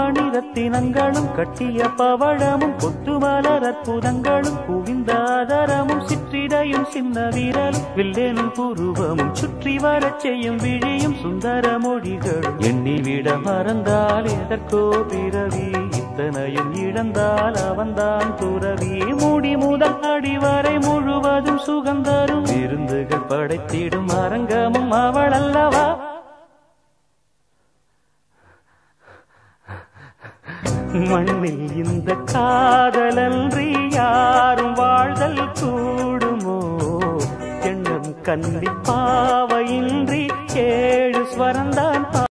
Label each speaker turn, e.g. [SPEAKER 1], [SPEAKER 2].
[SPEAKER 1] மணிரத்தினங்களும் கட்டிய பவழமும் கொத்து மலர் அற்புதங்களும் குவிந்த ஆதரமும் சிற்றிடையும் சின்ன வீரலும் வில்லேனும் புருவமும் சுற்றி வரச் செய்யும் விழியும் சுந்தர மொழிகளும். எண்ணிவிட மறந்தால் எதற்கோ பிறவி இத்தனையும் இழந்தால் அவன்தான் துறவி. மூடி முதல் அடிவரை முழுவதும் சுகந்தரும் விருந்துகள் படைத்திடும் அரங்கமும் அவள் அல்லவா மண்ணில் இந்த காதலன்றி யாரும் வாழ்தல் கூடுமோ? எண்ணம் கண்டிப்பாவையின்றி ஏழு ஸ்வரந்தான்